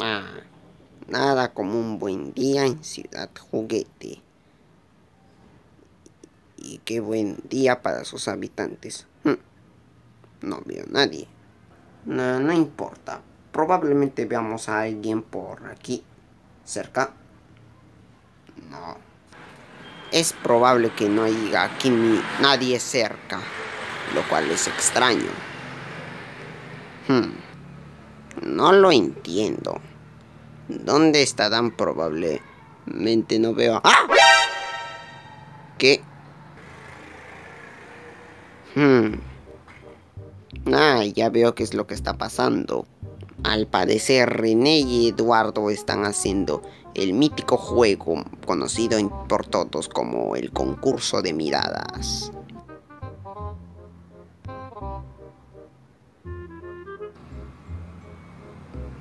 Ah, nada como un buen día en Ciudad Juguete. Y qué buen día para sus habitantes. Hm, no veo nadie. No, no importa. Probablemente veamos a alguien por aquí. Cerca. No. Es probable que no haya aquí ni nadie cerca. Lo cual es extraño. Hmm. No lo entiendo. ¿Dónde está tan probablemente no veo? ¡Ah! ¿Qué? Hmm. Ah, ya veo qué es lo que está pasando. Al parecer René y Eduardo están haciendo el mítico juego conocido por todos como el concurso de miradas.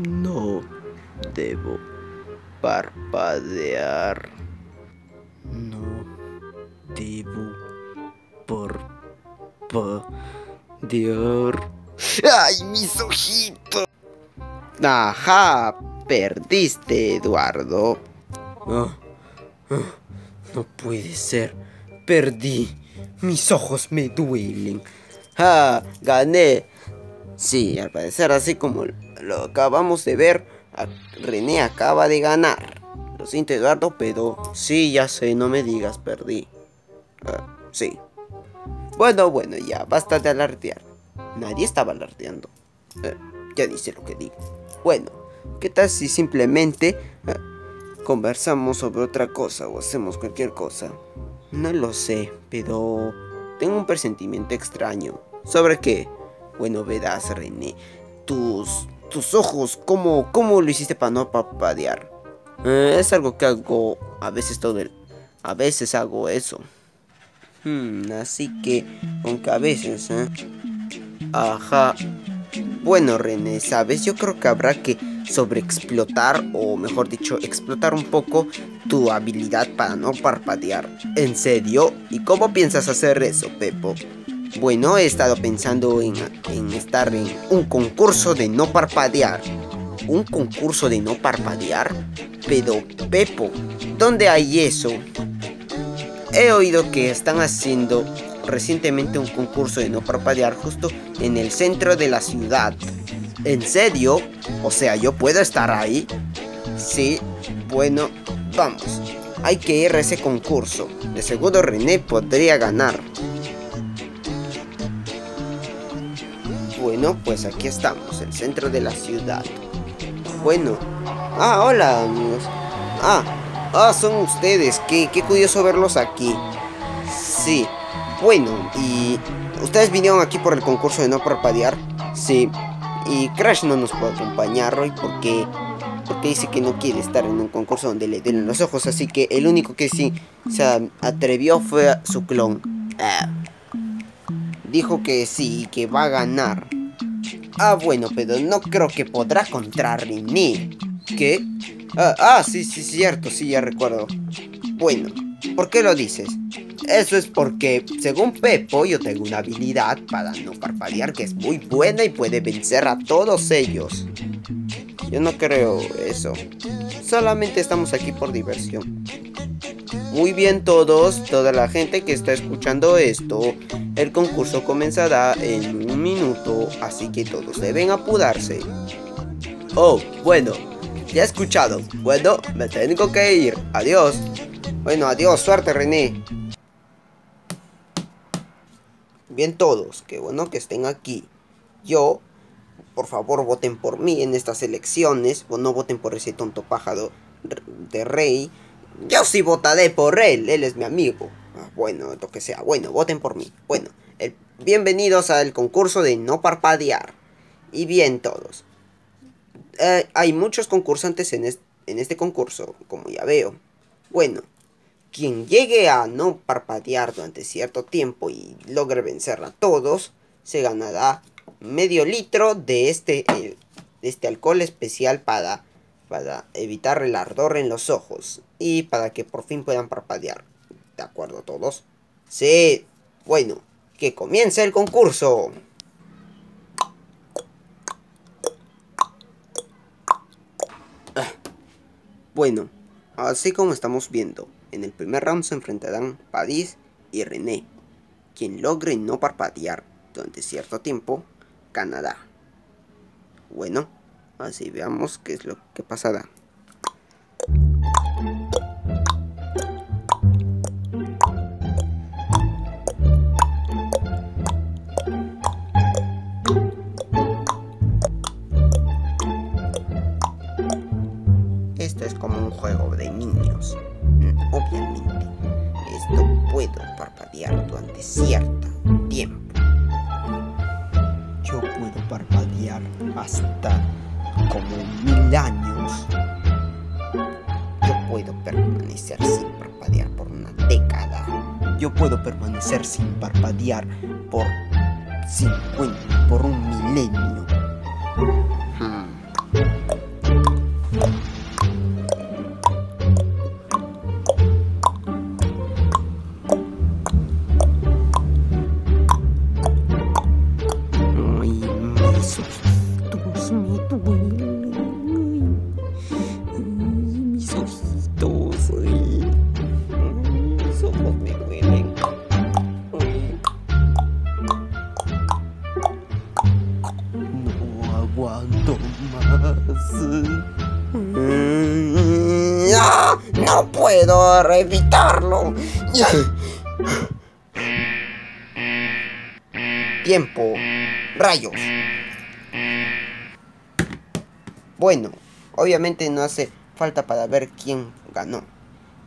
No debo parpadear. No debo parpadear. ¡Ay, mis ojitos! Ajá, perdiste, Eduardo. Ah, ah, no puede ser. Perdí. Mis ojos me duelen. ¡Ah! Gané. Sí, al parecer así como lo acabamos de ver, René acaba de ganar. Lo siento Eduardo, pero sí, ya sé, no me digas, perdí. Ah, sí. Bueno, bueno, ya, basta de alardear. Nadie estaba alardeando. Eh, ya dice lo que digo. Bueno, ¿qué tal si simplemente eh, conversamos sobre otra cosa o hacemos cualquier cosa? No lo sé, pero tengo un presentimiento extraño. ¿Sobre qué? Bueno, verás, René, tus tus ojos, ¿cómo, cómo lo hiciste para no papadear? Eh, es algo que hago a veces todo el... A veces hago eso. Hmm, así que, aunque a veces, ¿eh? Ajá. Bueno, René, ¿sabes? Yo creo que habrá que sobreexplotar, o mejor dicho, explotar un poco tu habilidad para no parpadear. ¿En serio? ¿Y cómo piensas hacer eso, Pepo? Bueno, he estado pensando en, estar en un concurso de no parpadear. ¿Un concurso de no parpadear? Pero, Pepo, ¿dónde hay eso? He oído que están haciendo recientemente un concurso de no parpadear justo en el centro de la ciudad. ¿En serio? O sea, ¿yo puedo estar ahí? Sí, bueno, vamos. Hay que ir a ese concurso. De seguro René podría ganar. Bueno, pues aquí estamos, el centro de la ciudad. Bueno. Ah, hola, amigos. Ah, ah, son ustedes. Qué, qué curioso verlos aquí. Sí. Bueno, y... ¿Ustedes vinieron aquí por el concurso de no parpadear? Sí. Y Crash no nos puede acompañar hoy porque... Porque dice que no quiere estar en un concurso donde le den los ojos. Así que el único que sí se atrevió fue su clon. Ah. Dijo que sí, que va a ganar. Ah, bueno, pero no creo que podrá contra René. ¿Qué? Ah, ah, sí, sí, cierto, sí, ya recuerdo. Bueno, ¿por qué lo dices? Eso es porque, según Pepo, yo tengo una habilidad para no parpadear que es muy buena y puede vencer a todos ellos. Yo no creo eso. Solamente estamos aquí por diversión. Muy bien todos, toda la gente que está escuchando esto, el concurso comenzará en un minuto, así que todos deben apurarse. Oh, bueno, ya he escuchado. Bueno, me tengo que ir. Adiós. Bueno, adiós, suerte René. Bien todos, qué bueno que estén aquí. Yo, por favor, voten por mí en estas elecciones, o no voten por ese tonto pájaro de rey yo sí votaré por él, él es mi amigo. Ah, bueno, lo que sea. Bueno, voten por mí. Bueno, bienvenidos al concurso de no parpadear. Y bien todos. Eh, hay muchos concursantes en, este concurso, como ya veo. Bueno, quien llegue a no parpadear durante cierto tiempo y logre vencer a todos, se ganará medio litro de este, de este alcohol especial para para evitar el ardor en los ojos y para que por fin puedan parpadear. ¿De acuerdo todos? Sí, bueno, que comience el concurso. Bueno, así como estamos viendo, en el primer round se enfrentarán Padis y René. Quien logre no parpadear durante cierto tiempo, ganará. Bueno, así veamos qué es lo que pasará. Esto es como un juego de niños. Obviamente, esto puedo parpadear durante cierto tiempo. Yo puedo parpadear hasta como mil años. Yo puedo permanecer sin parpadear por una década. Yo puedo permanecer sin parpadear por 50, por un milenio. Hmm. Puedo evitarlo. Tiempo. Rayos. Bueno, obviamente no hace falta para ver quién ganó.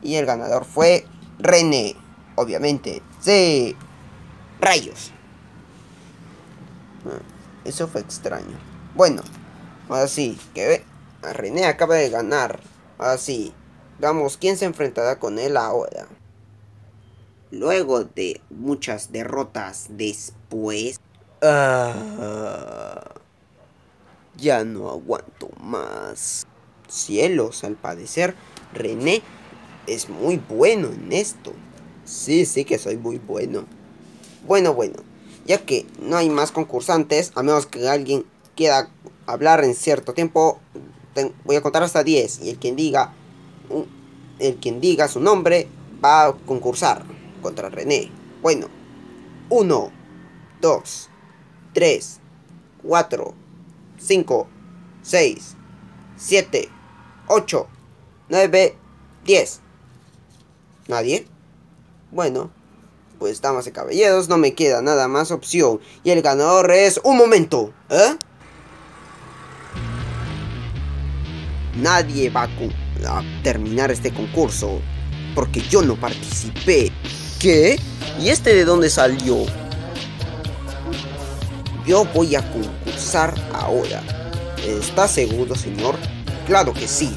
Y el ganador fue René. Obviamente. Sí. Rayos. Ah, Eso fue extraño. Bueno, ahora sí, que ve. René acaba de ganar. Ahora sí, vamos, ¿quién se enfrentará con él ahora? Luego de muchas derrotas después... Ah, ya no aguanto más. Cielos, al parecer, René es muy bueno en esto. Sí, sí que soy muy bueno. Bueno, bueno, ya que no hay más concursantes, a menos que alguien quiera hablar en cierto tiempo, voy a contar hasta 10 y el quien diga el quien diga su nombre va a concursar contra René. Bueno, 1 2 3 4 5 6 7 8 9 10 ¿Nadie? Bueno, pues damas y caballeros, no me queda nada más opción. Y el ganador es... ¡Un momento! ¿Eh? Nadie va a, terminar este concurso. Porque yo no participé. ¿Qué? ¿Y este de dónde salió? Yo voy a concursar ahora. ¿Está seguro, señor? Claro que sí.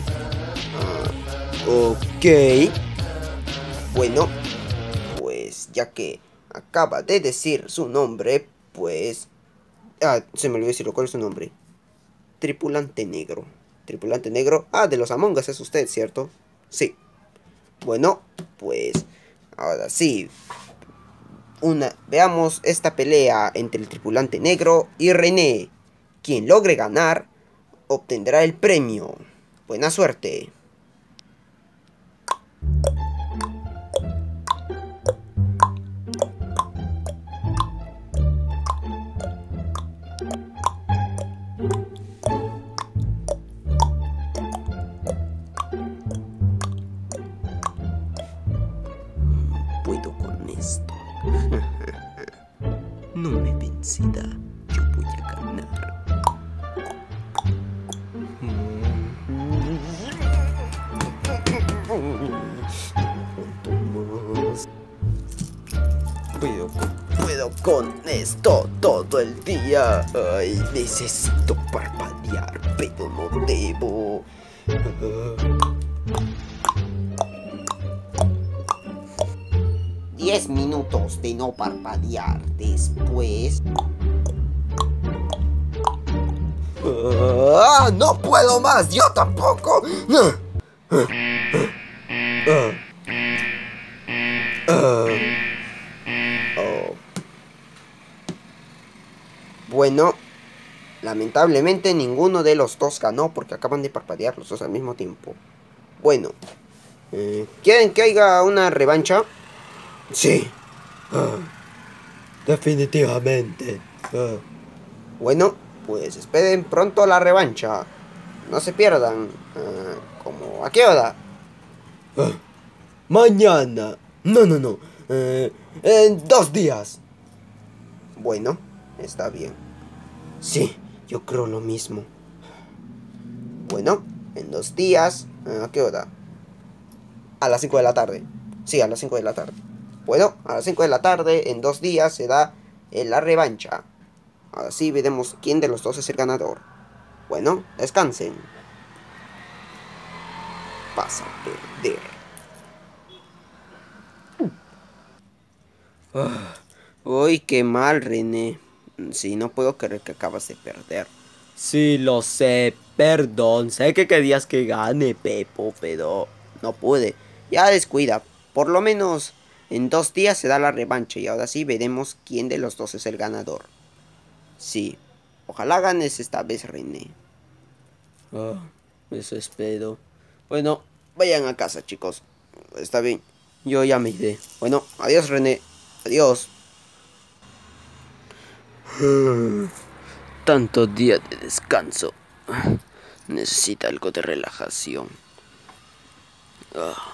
Ah, Ok. Bueno, pues ya que acaba de decir su nombre, pues... Ah, se me olvidó decirlo, ¿cuál es su nombre? Tripulante negro. Tripulante negro. Ah, de los Among Us es usted, ¿cierto? Sí. Bueno, pues... Ahora sí. Veamos esta pelea entre el tripulante negro y René. Quien logre ganar, obtendrá el premio. Buena suerte. Con esto todo el día. Ay, necesito parpadear, pero no debo. Diez minutos de no parpadear después. ¡Ah! ¡No puedo más! ¡Yo tampoco! Oh. Bueno, lamentablemente ninguno de los dos ganó porque acaban de parpadear los dos al mismo tiempo. Bueno, eh, ¿quieren que haya una revancha? Sí. Ah, definitivamente. Ah. Bueno, pues esperen pronto la revancha. No se pierdan. Ah, ¿Cómo? ¿A qué hora? Ah, mañana. No, no, no. Eh, en dos días. Bueno, está bien. Sí, yo creo lo mismo. Bueno, en dos días. ¿A qué hora? A las 5 de la tarde. Sí, a las 5 de la tarde. Bueno, a las 5 de la tarde, en dos días, se da la revancha. Así veremos quién de los dos es el ganador. Bueno, descansen. Vas a perder. Ah, uy, qué mal, René. Sí, no puedo creer que acabas de perder. Sí, lo sé. Perdón. Sé que querías que gane, Pepo, pero no pude. Ya descuida. Por lo menos en dos días se da la revancha y ahora sí veremos quién de los dos es el ganador. Sí, ojalá ganes esta vez, René. Ah, eso espero. Bueno, vayan a casa, chicos. Está bien. Yo ya me iré. Bueno, adiós, René. Adiós. Tanto día de descanso. Necesita algo de relajación. Ah,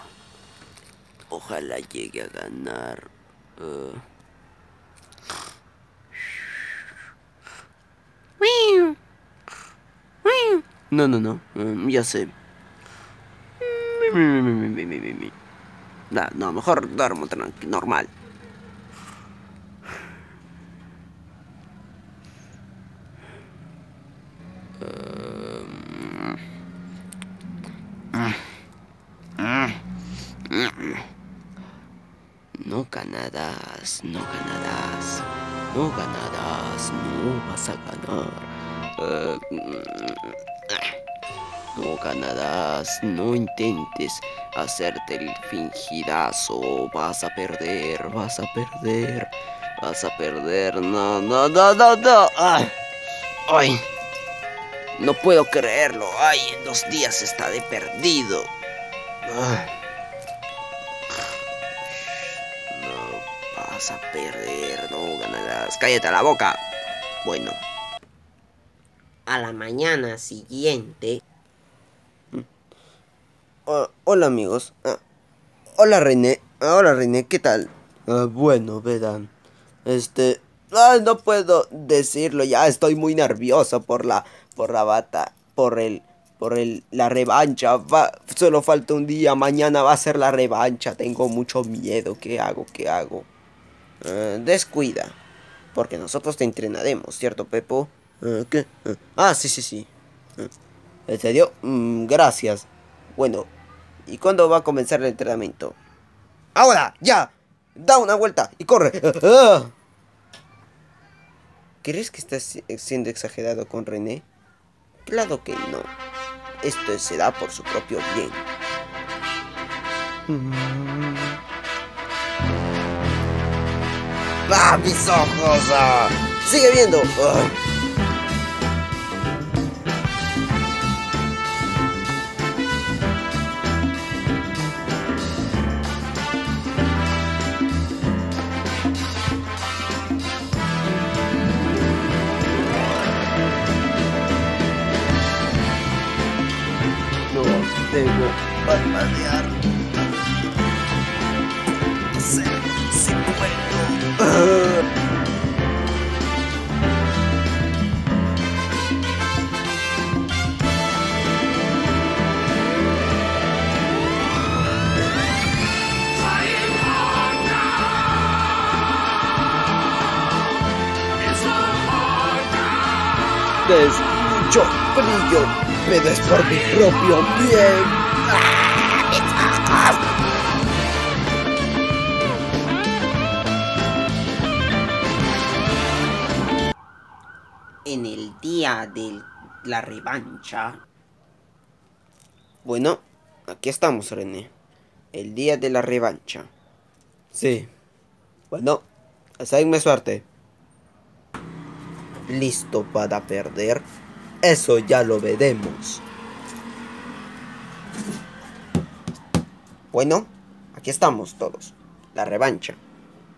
ojalá llegue a ganar. No, no, no. Mm, ya sé. no, mejor duermo normal. No no ganarás, no ganarás, no vas a ganar. no ganarás, no intentes hacerte el fingidazo. Vas a perder, vas a perder, vas a perder. No, no, no, no, no. Ay. No puedo creerlo. Ay, en dos días está de perdido. No a perder, no ganarás. Cállate la boca. Bueno. A la mañana siguiente. Oh, hola amigos. Ah, hola René. Ah, hola René, ¿qué tal? Ah, bueno, verán. Este... no puedo decirlo, ya estoy muy nervioso por la por la bata, por el, por el, la revancha. Va, solo falta un día, mañana va a ser la revancha. Tengo mucho miedo. ¿Qué hago? ¿Qué hago? Eh, descuida. Porque nosotros te entrenaremos, ¿cierto, Pepo? Eh, ¿Qué? Eh, ah, sí, sí, sí. ¿En serio? Mm, gracias. Bueno, ¿y cuándo va a comenzar el entrenamiento? ¡Ahora! ¡Ya! Da una vuelta y corre. ¿Crees que estás siendo exagerado con René? Claro que no. Esto se da por su propio bien. ¡Ah, mis ojos! Ah! ¡Sigue viendo! Ah. Brillo pero es por mi propio bien. En el día de la revancha. Bueno, aquí estamos, René. El día de la revancha. Sí. Bueno, mi suerte. ¿Listo para perder? Eso ya lo veremos. Bueno, aquí estamos todos. La revancha.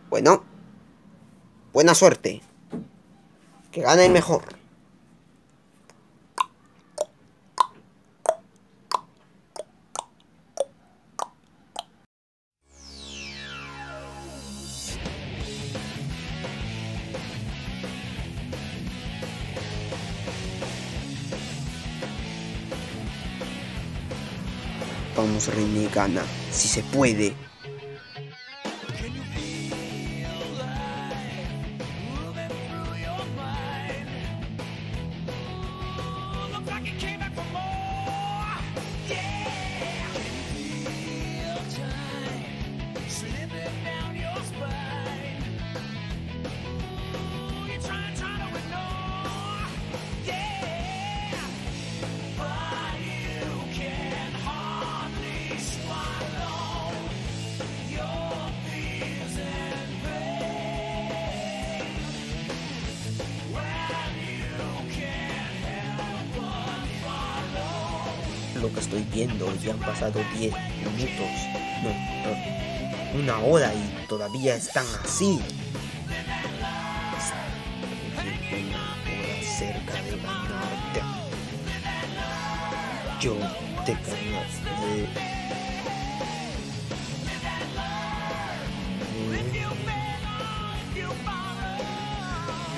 Bueno. Buena suerte. Que gane el mejor. Vamos, René, gana. Si se puede. Que estoy viendo. Ya han pasado 10 minutos. No, no, una hora y todavía están así. Una cerca de ganarte. Yo te ganaré.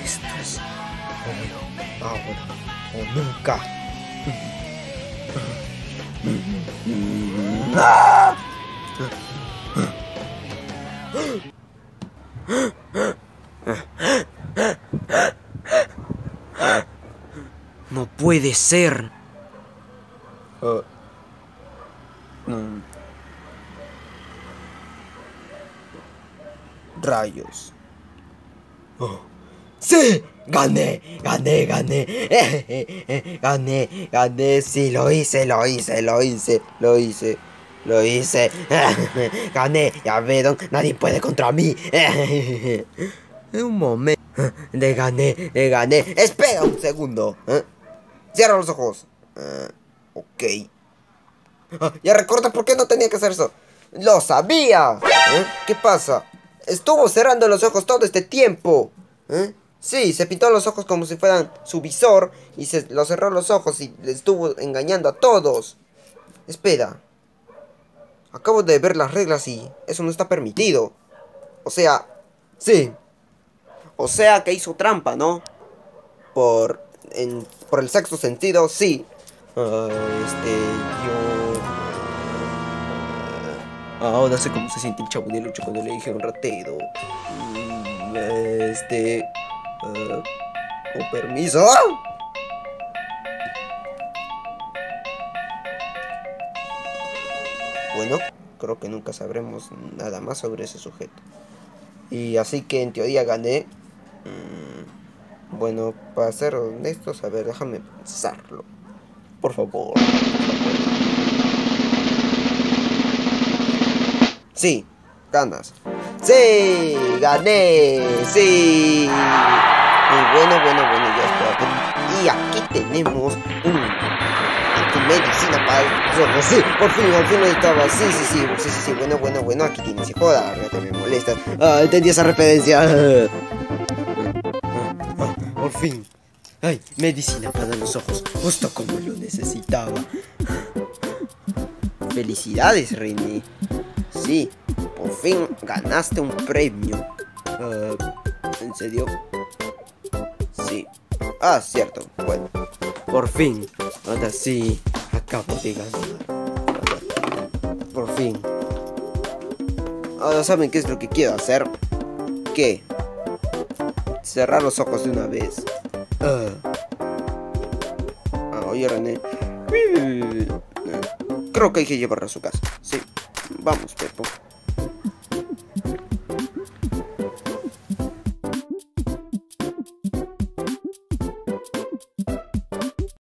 Esto es ahora o nunca. No puede ser. Uh, mm. Rayos. Oh. ¡Sí! ¡Gané! ¡Gané! ¡Gané! ¡Gané! ¡Gané! Sí, lo hice, lo hice, lo hice, lo hice. Lo hice. Gané. Ya vieron. Nadie puede contra mí. Un momento. Le gané. Le gané. Espera un segundo. Cierra los ojos. Ok. Ya recuerdo por qué no tenía que hacer eso. ¡Lo sabía! ¿Qué pasa? Estuvo cerrando los ojos todo este tiempo. Sí, se pintó los ojos como si fueran su visor y se lo cerró los ojos y le estuvo engañando a todos. Espera. Acabo de ver las reglas y eso no está permitido. O sea, sí. O sea que hizo trampa, ¿no? Por, en, por el sexto sentido, sí. Uh, este, yo... Uh, ahora sé cómo se siente el chavo de lucho cuando le dijeron ratero. Mm, este... Uh, con permiso. Bueno, creo que nunca sabremos nada más sobre ese sujeto. Y así que en teoría gané. Mm, bueno, para ser honestos, a ver, déjame pensarlo. Por favor. Sí, ganas. ¡Sí! ¡Gané! ¡Sí! Y bueno, bueno, bueno, ya está. Y aquí tenemos un medicina para los ojos. Sí, por fin, al fin estaba. Sí, sí, sí, sí, sí. Bueno, bueno, bueno, aquí tienes. Joda, te me molesta. Ah, entendí esa referencia. por fin. Ay, medicina para los ojos. Justo como lo necesitaba. Felicidades, René. Sí, por fin ganaste un premio. Uh, ¿En serio? Sí. Ah, cierto. Bueno. Por fin. Ahora sí. Acabo de ganar. Por fin. Ahora saben qué es lo que quiero hacer. ¿Qué? Cerrar los ojos de una vez. Uh. Ah, oye René. Creo que hay que llevarlo a su casa. Sí. Vamos, Pepo.